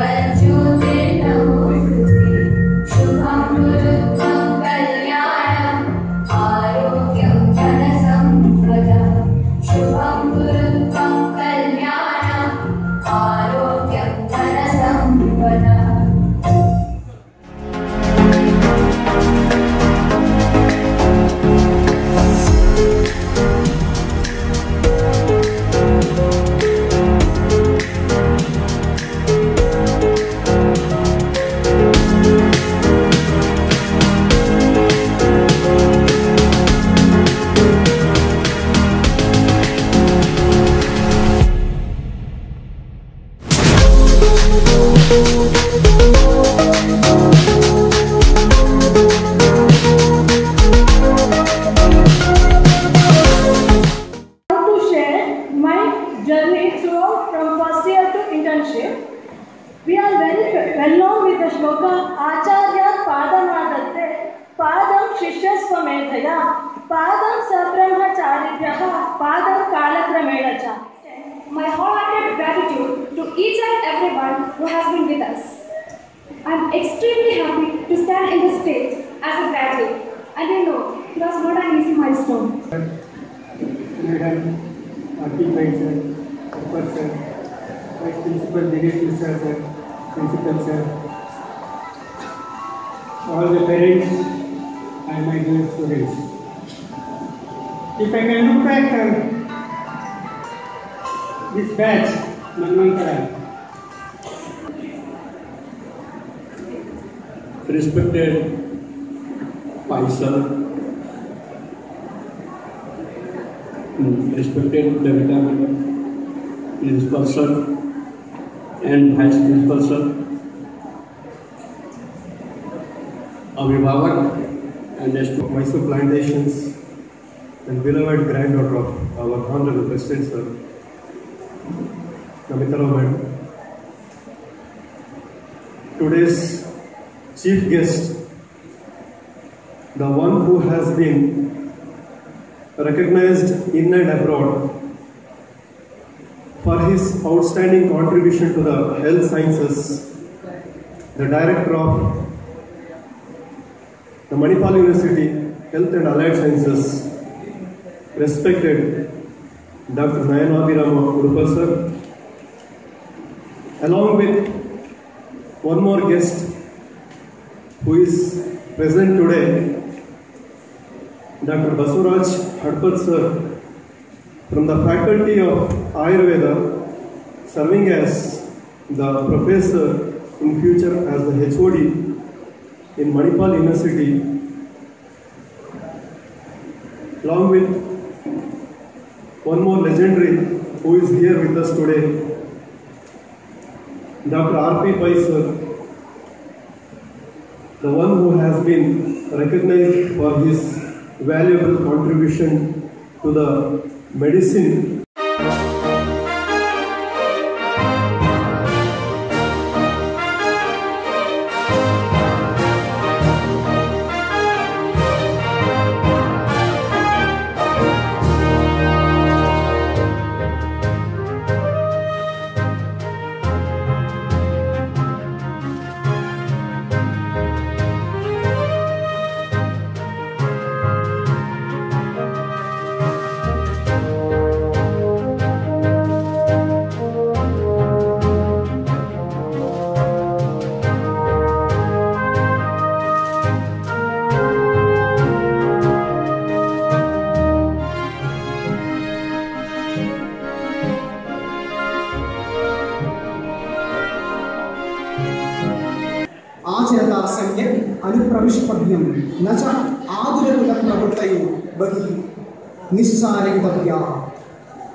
went to internship. We are very well known with the shloka Acharya Padam Padam Padam. My wholehearted gratitude to each and everyone who has been with us. I'm extremely happy to stand in the stage as a graduate. And you know, it was not an easy milestone. Madam, upper sir, vice principal Dinesh Mishra sir, principal sir, all the parents and my dear students. If I can look back uh, this batch, Manmankara, respected Faisal, mm, respected Devita Madam, Principal Sir, and Vice Principal Sir, Abhivavak, and Mysore Plantations, and beloved granddaughter of our Honorable President sir, Namita madam. Today's chief guest, the one who has been recognized in and abroad for his outstanding contribution to the health sciences, the director of the Manipal University Health and Allied Sciences, respected Dr. Nayan Abhirama Urupal sir, along with one more guest who is present today, Dr. Basuraj Hadpat sir from the faculty of Ayurveda, serving as the professor in future as the HOD in Manipal University, along with one more legendary who is here with us today, Dr. R.P. Pai sir, the one who has been recognized for his valuable contribution to the medicine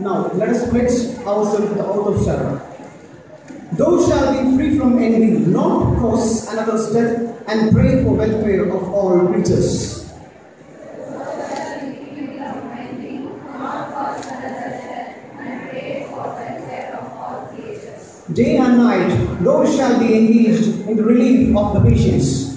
Now, let us quit ourselves the oath of Sharon. Thou shalt be free from envy, not cause another's death, and pray for welfare of all creatures. Day and night, thou shalt be engaged in the relief of the patients.